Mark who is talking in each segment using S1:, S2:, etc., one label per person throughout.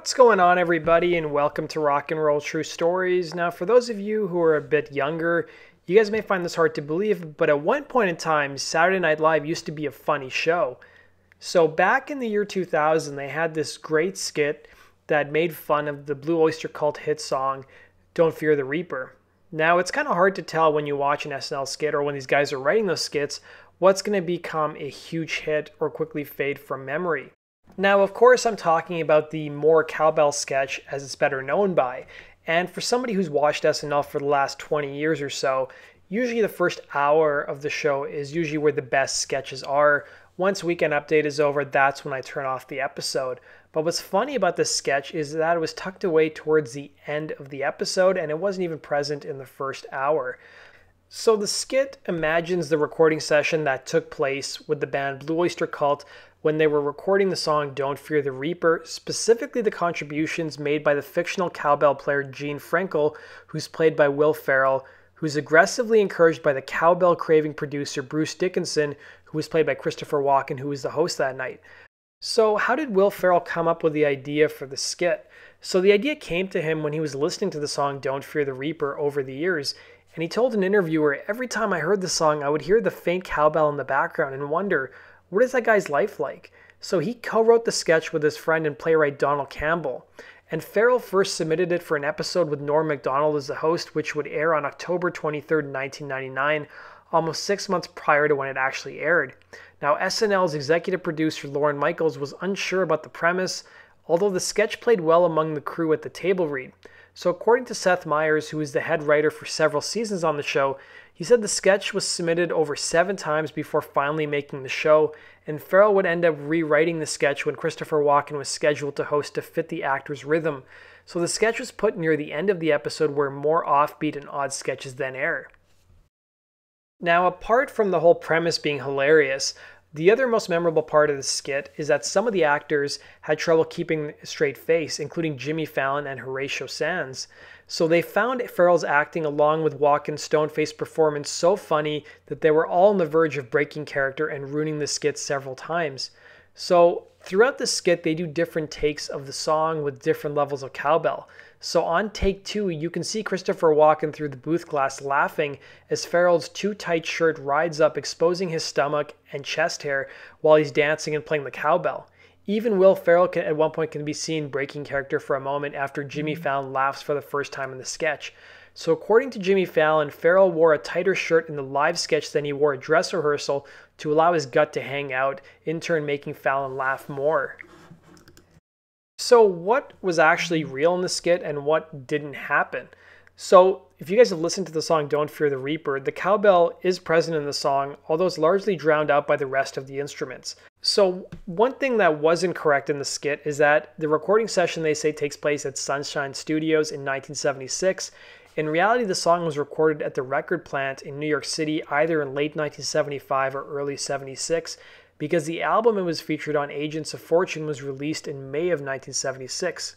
S1: What's going on, everybody, and welcome to Rock and Roll True Stories. Now, for those of you who are a bit younger, you guys may find this hard to believe, but at one point in time, Saturday Night Live used to be a funny show. So, back in the year 2000, they had this great skit that made fun of the Blue Oyster Cult hit song, Don't Fear the Reaper. Now, it's kind of hard to tell when you watch an SNL skit or when these guys are writing those skits what's going to become a huge hit or quickly fade from memory. Now, of course, I'm talking about the more cowbell sketch as it's better known by. And for somebody who's watched SNL for the last 20 years or so, usually the first hour of the show is usually where the best sketches are. Once Weekend Update is over, that's when I turn off the episode. But what's funny about this sketch is that it was tucked away towards the end of the episode and it wasn't even present in the first hour. So the skit imagines the recording session that took place with the band Blue Oyster Cult when they were recording the song Don't Fear the Reaper, specifically the contributions made by the fictional cowbell player Gene Frankel, who's played by Will Ferrell, who's aggressively encouraged by the cowbell craving producer Bruce Dickinson, who was played by Christopher Walken, who was the host that night. So, how did Will Ferrell come up with the idea for the skit? So, the idea came to him when he was listening to the song Don't Fear the Reaper over the years, and he told an interviewer every time I heard the song, I would hear the faint cowbell in the background and wonder, what is that guy's life like? So he co wrote the sketch with his friend and playwright Donnell Campbell. And Ferrell first submitted it for an episode with Norm MacDonald as the host, which would air on October 23, 1999, almost six months prior to when it actually aired. Now, SNL's executive producer Lorne Michaels was unsure about the premise, although the sketch played well among the crew at the table read. So, according to Seth Meyers, who is the head writer for several seasons on the show, he said the sketch was submitted over seven times before finally making the show, and Ferrell would end up rewriting the sketch when Christopher Walken was scheduled to host to fit the actor's rhythm. So the sketch was put near the end of the episode where more offbeat and odd sketches then air. Now, apart from the whole premise being hilarious, the other most memorable part of the skit is that some of the actors had trouble keeping a straight face, including Jimmy Fallon and Horatio Sanz. So they found Ferrell's acting along with Walken's stone-faced performance so funny that they were all on the verge of breaking character and ruining the skit several times. So throughout the skit, they do different takes of the song with different levels of cowbell. So on take two, you can see Christopher Walken through the booth glass laughing as Ferrell's too tight shirt rides up, exposing his stomach and chest hair while he's dancing and playing the cowbell. Even Will Ferrell can, at one point can be seen breaking character for a moment after Jimmy mm-hmm. Fallon laughs for the first time in the sketch. So, according to Jimmy Fallon, Ferrell wore a tighter shirt in the live sketch than he wore at dress rehearsal to allow his gut to hang out, in turn making Fallon laugh more. So, what was actually real in the skit and what didn't happen? So, if you guys have listened to the song Don't Fear the Reaper, the cowbell is present in the song, although it's largely drowned out by the rest of the instruments. So, one thing that wasn't correct in the skit is that the recording session they say takes place at Sunshine Studios in 1976. In reality, the song was recorded at the record plant in New York City either in late 1975 or early 76 because the album it was featured on, Agents of Fortune, was released in May of 1976.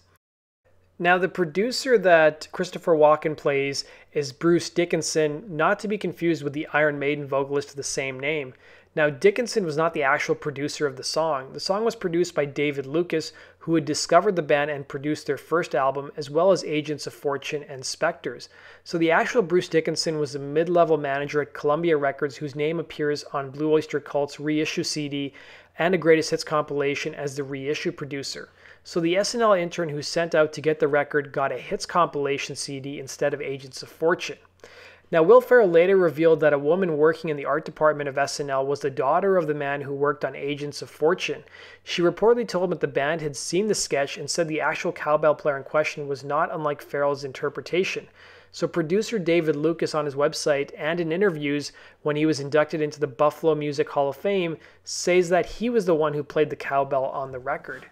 S1: Now, the producer that Christopher Walken plays is Bruce Dickinson, not to be confused with the Iron Maiden vocalist of the same name. Now, Dickinson was not the actual producer of the song. The song was produced by David Lucas, who had discovered the band and produced their first album, as well as Agents of Fortune and Spectres. So, the actual Bruce Dickinson was a mid level manager at Columbia Records, whose name appears on Blue Oyster Cult's reissue CD and a greatest hits compilation as the reissue producer. So, the SNL intern who sent out to get the record got a hits compilation CD instead of Agents of Fortune. Now, Will Ferrell later revealed that a woman working in the art department of SNL was the daughter of the man who worked on Agents of Fortune. She reportedly told him that the band had seen the sketch and said the actual cowbell player in question was not unlike Ferrell's interpretation. So, producer David Lucas on his website and in interviews when he was inducted into the Buffalo Music Hall of Fame says that he was the one who played the cowbell on the record.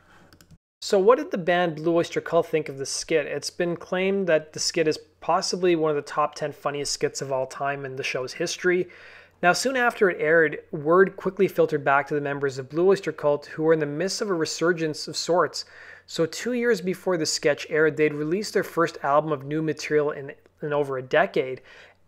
S1: So, what did the band Blue Oyster Cult think of the skit? It's been claimed that the skit is possibly one of the top 10 funniest skits of all time in the show's history. Now, soon after it aired, word quickly filtered back to the members of Blue Oyster Cult who were in the midst of a resurgence of sorts. So, two years before the sketch aired, they'd released their first album of new material in, in over a decade.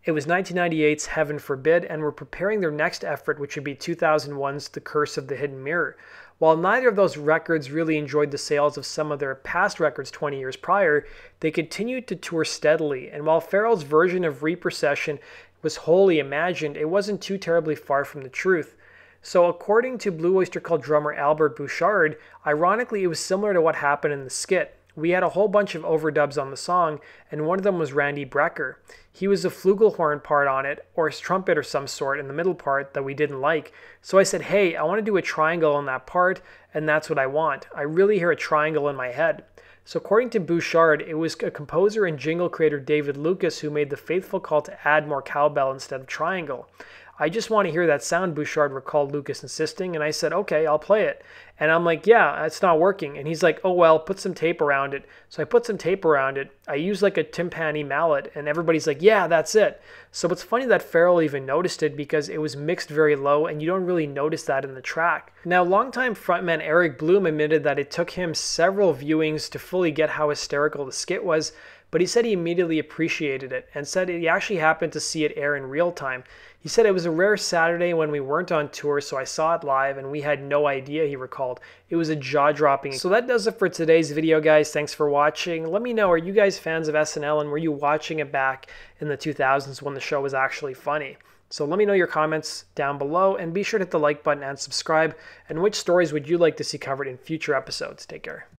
S1: It was 1998's Heaven Forbid, and were preparing their next effort, which would be 2001's The Curse of the Hidden Mirror. While neither of those records really enjoyed the sales of some of their past records 20 years prior, they continued to tour steadily, and while Ferrell's version of Reprocession was wholly imagined, it wasn't too terribly far from the truth. So, according to Blue Oyster Cult drummer Albert Bouchard, ironically, it was similar to what happened in the skit. We had a whole bunch of overdubs on the song, and one of them was Randy Brecker. He was a flugelhorn part on it, or a trumpet or some sort in the middle part that we didn't like. So I said, hey, I want to do a triangle on that part, and that's what I want. I really hear a triangle in my head. So, according to Bouchard, it was a composer and jingle creator David Lucas who made the faithful call to add more cowbell instead of triangle. I just want to hear that sound, Bouchard recalled Lucas insisting, and I said, okay, I'll play it. And I'm like, yeah, it's not working. And he's like, oh, well, put some tape around it. So I put some tape around it. I use like a timpani mallet, and everybody's like, yeah, that's it. So it's funny that Ferrell even noticed it because it was mixed very low, and you don't really notice that in the track. Now, longtime frontman Eric Bloom admitted that it took him several viewings to fully get how hysterical the skit was, but he said he immediately appreciated it and said he actually happened to see it air in real time. He said it was a rare Saturday when we weren't on tour, so I saw it live and we had no idea, he recalled. It was a jaw dropping. So that does it for today's video, guys. Thanks for watching. Let me know, are you guys fans of SNL and were you watching it back in the 2000s when the show was actually funny? So let me know your comments down below and be sure to hit the like button and subscribe. And which stories would you like to see covered in future episodes? Take care.